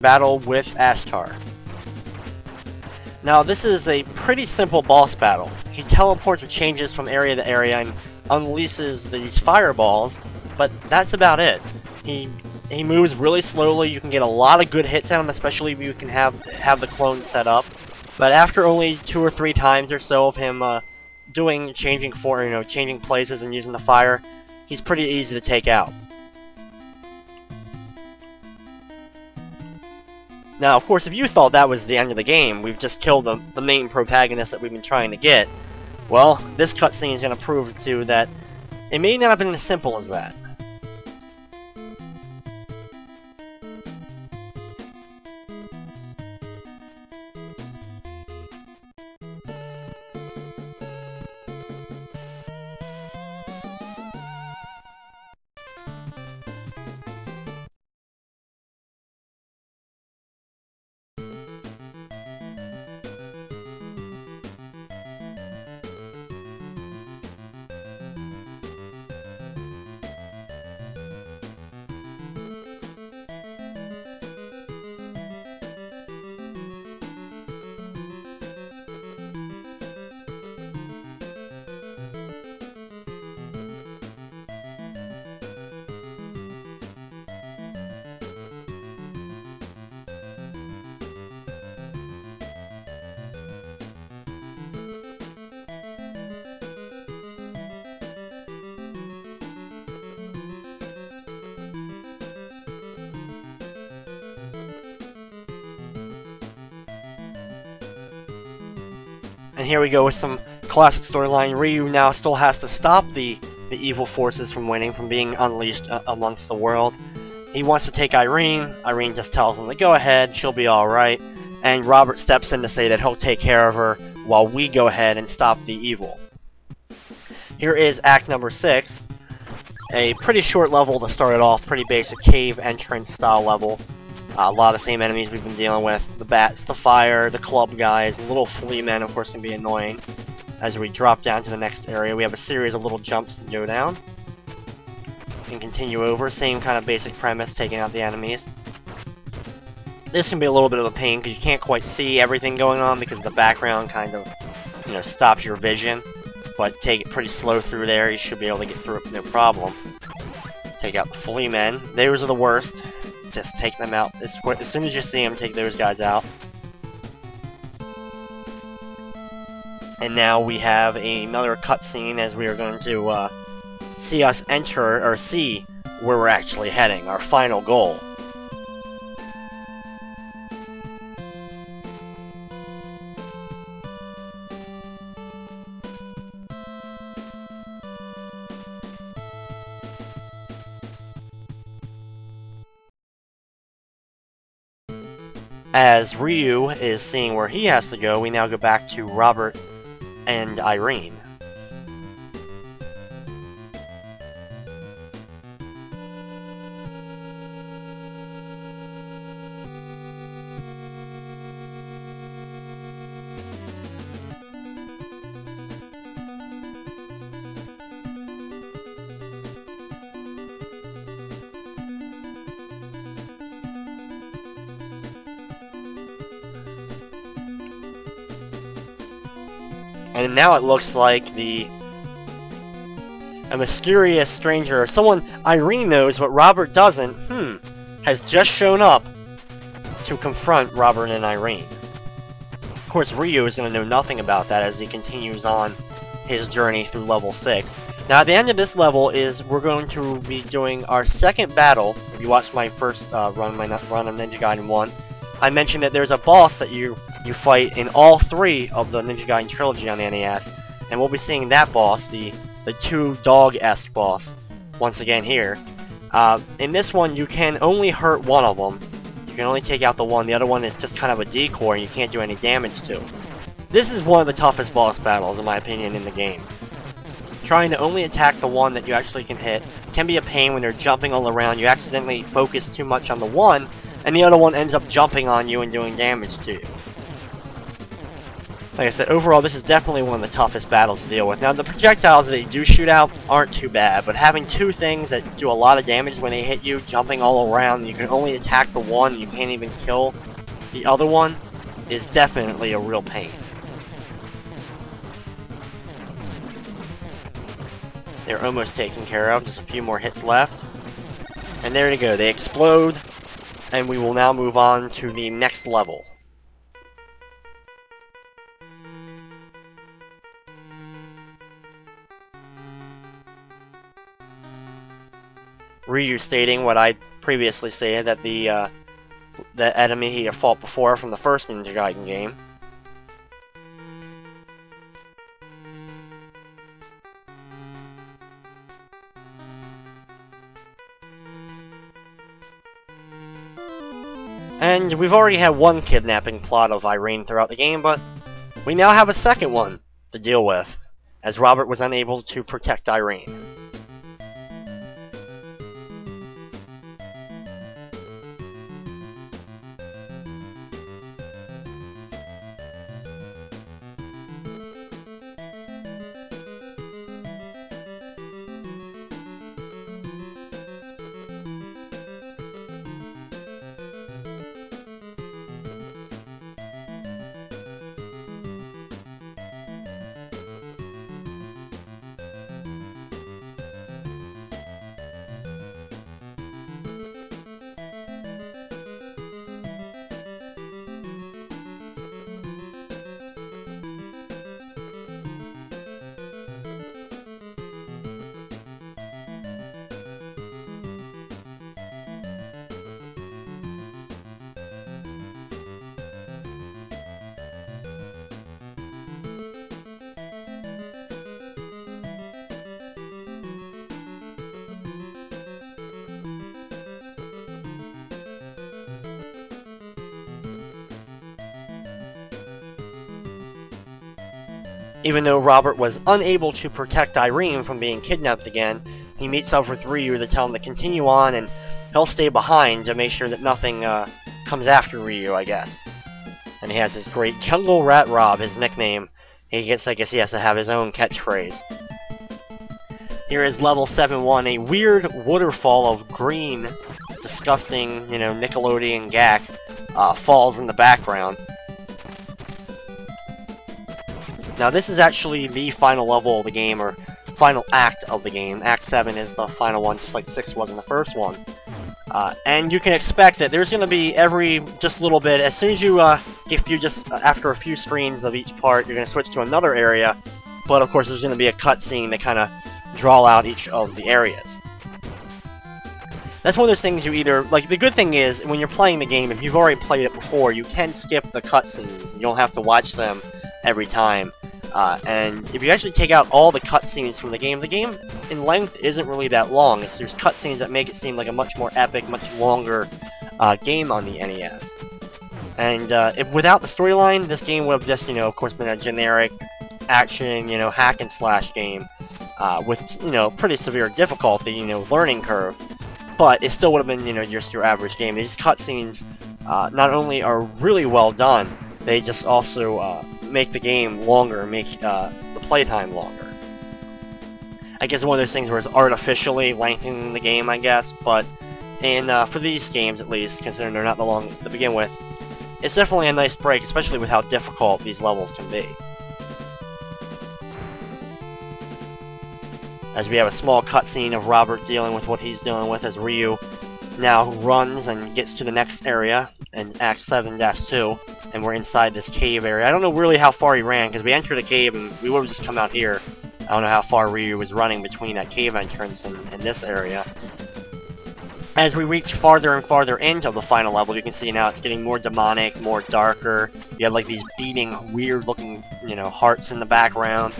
battle with Ashtar. Now this is a pretty simple boss battle. He teleports or changes from area to area and unleashes these fireballs, but that's about it. He he moves really slowly, you can get a lot of good hits at him, especially if you can have have the clone set up. But after only two or three times or so of him uh, doing changing for you know changing places and using the fire, he's pretty easy to take out. Now, of course, if you thought that was the end of the game, we've just killed the, the main protagonist that we've been trying to get, well, this cutscene is going to prove to you that it may not have been as simple as that. And here we go with some classic storyline. Ryu now still has to stop the, the evil forces from winning, from being unleashed uh, amongst the world. He wants to take Irene. Irene just tells him to go ahead, she'll be alright. And Robert steps in to say that he'll take care of her while we go ahead and stop the evil. Here is Act number 6. A pretty short level to start it off, pretty basic cave entrance style level. Uh, a lot of the same enemies we've been dealing with. The bats, the fire, the club guys, little flea men of course can be annoying. As we drop down to the next area, we have a series of little jumps to go down. And continue over, same kind of basic premise, taking out the enemies. This can be a little bit of a pain because you can't quite see everything going on because the background kind of, you know, stops your vision. But take it pretty slow through there, you should be able to get through it no problem. Take out the flea men. Those are the worst just take them out. As, as soon as you see them, take those guys out. And now we have another cutscene as we are going to uh, see us enter, or see where we're actually heading, our final goal. As Ryu is seeing where he has to go, we now go back to Robert and Irene. And now it looks like the a mysterious stranger, or someone Irene knows but Robert doesn't, hmm, has just shown up to confront Robert and Irene. Of course, Ryu is going to know nothing about that as he continues on his journey through level 6. Now, at the end of this level is we're going to be doing our second battle. If you watched my first uh, run, my run of Ninja Gaiden 1, I mentioned that there's a boss that you you fight in all three of the Ninja Gaiden trilogy on the NES, and we'll be seeing that boss, the, the two dog-esque boss, once again here. Uh, in this one, you can only hurt one of them. You can only take out the one, the other one is just kind of a decoy and you can't do any damage to. This is one of the toughest boss battles, in my opinion, in the game. Trying to only attack the one that you actually can hit can be a pain when they're jumping all around. You accidentally focus too much on the one, and the other one ends up jumping on you and doing damage to you. Like I said, overall, this is definitely one of the toughest battles to deal with. Now, the projectiles that they do shoot out aren't too bad, but having two things that do a lot of damage when they hit you, jumping all around, you can only attack the one, you can't even kill the other one, is definitely a real pain. They're almost taken care of, just a few more hits left. And there you go, they explode, and we will now move on to the next level. Ryu stating what I previously said, that the, uh, the enemy he had fought before from the first Ninja Gaiden game. And we've already had one kidnapping plot of Irene throughout the game, but we now have a second one to deal with, as Robert was unable to protect Irene. Even though Robert was unable to protect Irene from being kidnapped again, he meets up with Ryu to tell him to continue on and he'll stay behind to make sure that nothing uh, comes after Ryu, I guess. And he has his great Jungle Rat Rob, his nickname. He gets, I guess he has to have his own catchphrase. Here is level 7-1, a weird waterfall of green, disgusting, you know, Nickelodeon Gak uh, falls in the background. Now this is actually the final level of the game, or final act of the game. Act 7 is the final one, just like 6 was in the first one. Uh, and you can expect that there's going to be every just a little bit, as soon as you, uh, if you just, uh, after a few screens of each part, you're going to switch to another area, but of course there's going to be a cutscene to kind of draw out each of the areas. That's one of those things you either, like, the good thing is, when you're playing the game, if you've already played it before, you can skip the cutscenes, you don't have to watch them every time. Uh, and if you actually take out all the cutscenes from the game, the game in length isn't really that long. It's, there's cutscenes that make it seem like a much more epic, much longer uh, game on the NES. And uh, if without the storyline, this game would have just, you know, of course, been a generic action, you know, hack and slash game uh, with, you know, pretty severe difficulty, you know, learning curve. But it still would have been, you know, just your average game. These cutscenes uh, not only are really well done, they just also uh, make the game longer, make uh, the playtime longer. I guess one of those things where it's artificially lengthening the game, I guess, but in uh, for these games at least, considering they're not the long to begin with, it's definitely a nice break, especially with how difficult these levels can be. As we have a small cutscene of Robert dealing with what he's dealing with as Ryu now runs and gets to the next area in Act 7-2 and we're inside this cave area. I don't know really how far he ran, because we entered a cave and we would have just come out here. I don't know how far Ryu was running between that cave entrance and, and this area. As we reach farther and farther into the final level, you can see now it's getting more demonic, more darker. You have like these beating, weird-looking, you know, hearts in the background.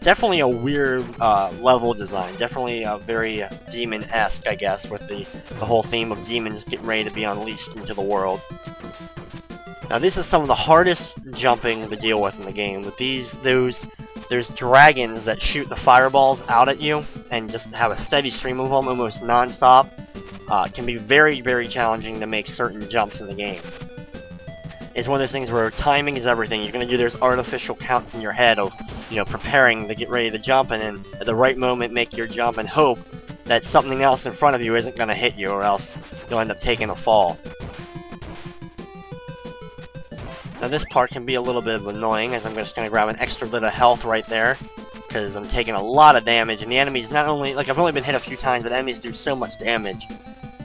Definitely a weird uh, level design. Definitely a very demon-esque, I guess, with the, the whole theme of demons getting ready to be unleashed into the world. Now this is some of the hardest jumping to deal with in the game. With these, those, there's dragons that shoot the fireballs out at you and just have a steady stream of them almost non-stop. Uh, can be very, very challenging to make certain jumps in the game. It's one of those things where timing is everything. You're going to do those artificial counts in your head of, you know, preparing to get ready to jump, and then at the right moment make your jump and hope that something else in front of you isn't going to hit you, or else you'll end up taking a fall. Now this part can be a little bit annoying, as I'm just going to grab an extra bit of health right there, because I'm taking a lot of damage, and the enemies not only, like I've only been hit a few times, but enemies do so much damage.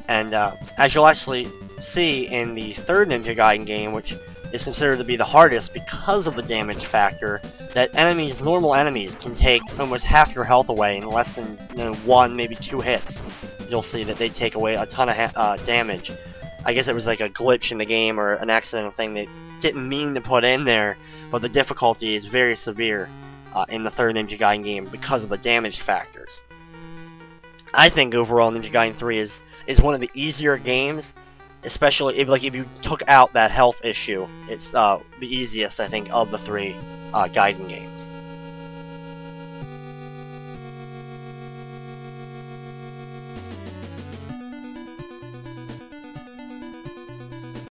And uh, as you'll actually see in the third Ninja Gaiden game, which is considered to be the hardest because of the damage factor, that enemies, normal enemies, can take almost half your health away in less than you know, one, maybe two hits. You'll see that they take away a ton of uh, damage. I guess it was like a glitch in the game or an accidental thing they didn't mean to put in there, but the difficulty is very severe uh, in the third Ninja Gaiden game because of the damage factors. I think overall Ninja Gaiden 3 is is one of the easier games, especially if like if you took out that health issue. It's uh, the easiest I think of the three uh, Gaiden games.